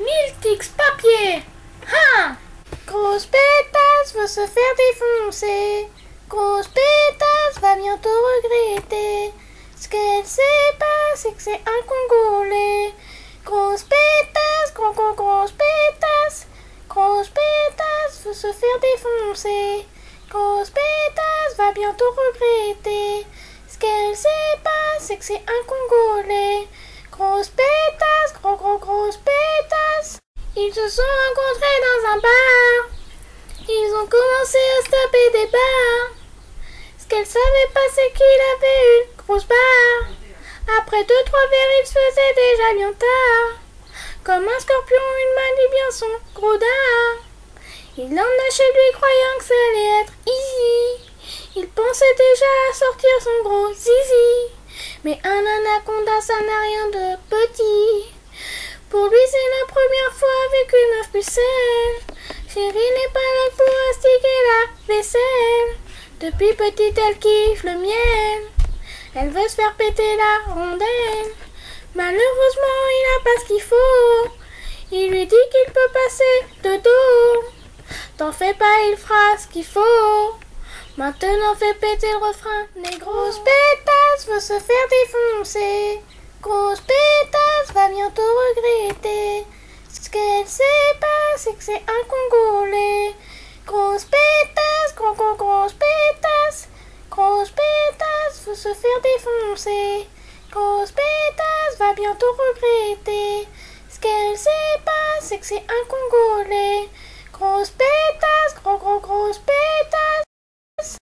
Niltix papier Ha Grosse pétasse veut se faire défoncer. Grosse pétasse va bientôt regretter. Ce qu'elle sait pas, c'est que c'est un Congolais. Grosse pétasse, gros gros grosse pétasse. Grosse pétasse veut se faire défoncer. Grosse pétasse va bientôt regretter. Ce qu'elle sait pas, c'est que c'est un Congolais. Ils se sont rencontrés dans un bar. Ils ont commencé à se taper des barres. Ce qu'elle savait pas, c'est qu'il avait une grosse barre. Après deux, trois verres, il se faisait déjà bien tard. Comme un scorpion, il manie bien son gros dard. Il l'emmena chez lui croyant que ça allait être easy. Il pensait déjà à sortir son gros zizi. Mais un anaconda, ça n'a rien de petit. Pour lui, c'est la première fois Chérie n'est pas là pour astiquer la vaisselle. Depuis petite, elle kiffe le miel. Elle veut se faire péter la rondelle. Malheureusement, il n'a pas ce qu'il faut. Il lui dit qu'il peut passer de dos. T'en fais pas, il fera ce qu'il faut. Maintenant, fais péter le refrain. Les grosses pétasses veut se faire défoncer. Grosse pétasse va bientôt regretter. Ce qu'elle sait c'est que c'est un Congolais. Grosse pétasse, gros gros grosse pétasse. Grosse pétasse veut se faire défoncer. Grosse pétasse va bientôt regretter. Ce qu'elle sait pas, c'est que c'est un Congolais. Grosse pétasse.